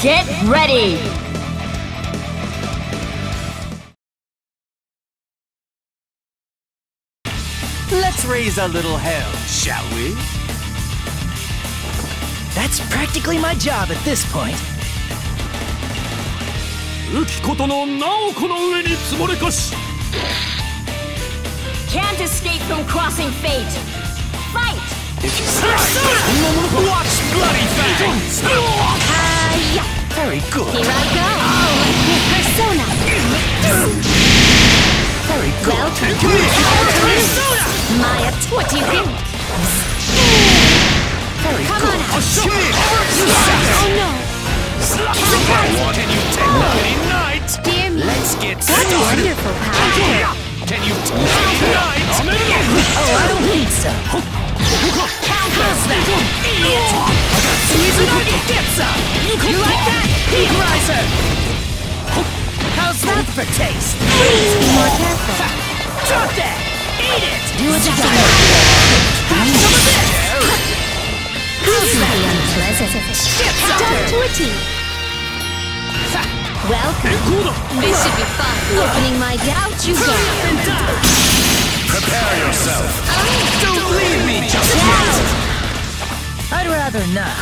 Get ready! Let's raise a little hell, shall we? That's practically my job at this point. 浮きことのなおこの上に積もれかし Can't escape from crossing fate! Very good. Here I go! Persona! Very good. Welcome Maya, what do you think? Very Come good. on! Oh, oh no! Can you take Naughty Night? Dear me! Let's get What a started. wonderful power! Can you take Night? Oh, I don't think so. How's that? Idiot! Get some! How's that for taste? Please be more careful. Drop that! Eat it! You as you got Have some of this! Unpleasant. Down to a T. Welcome. This should be fun. Opening my doubt you go. Prepare yourself. Don't leave me just yet. I'd rather not.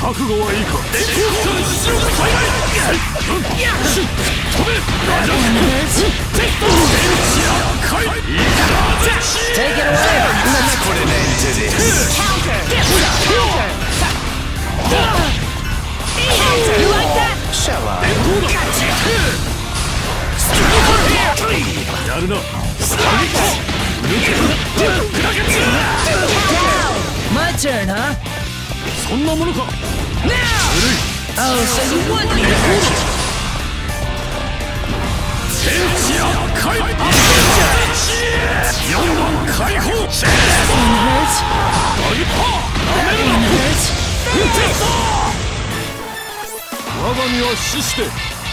そんなものか Oh, so you want me to 鏡を死して